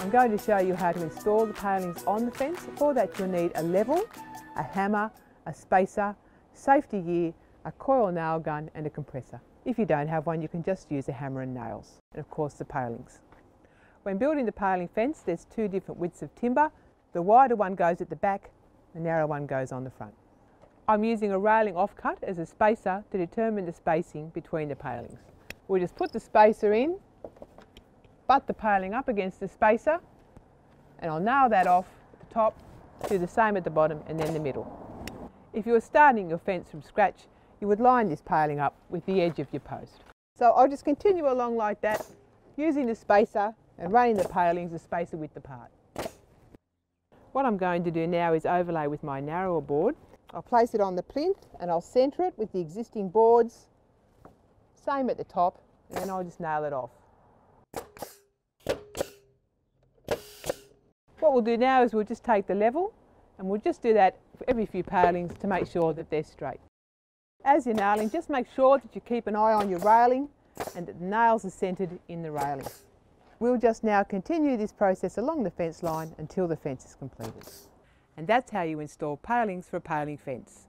I'm going to show you how to install the palings on the fence. For that you'll need a level, a hammer, a spacer, safety gear, a coil nail gun and a compressor. If you don't have one you can just use a hammer and nails and of course the palings. When building the paling fence there's two different widths of timber. The wider one goes at the back, the narrow one goes on the front. I'm using a railing offcut as a spacer to determine the spacing between the palings. We'll just put the spacer in, butt the paling up against the spacer and I'll nail that off at the top, do the same at the bottom and then the middle. If you were starting your fence from scratch, you would line this paling up with the edge of your post. So I'll just continue along like that, using the spacer and running the palings a spacer width apart. What I'm going to do now is overlay with my narrower board. I'll place it on the plinth and I'll centre it with the existing boards. Same at the top and then I'll just nail it off. What we'll do now is we'll just take the level and we'll just do that for every few palings to make sure that they're straight. As you're nailing, just make sure that you keep an eye on your railing and that the nails are centred in the railing. We'll just now continue this process along the fence line until the fence is completed. And that's how you install palings for a paling fence.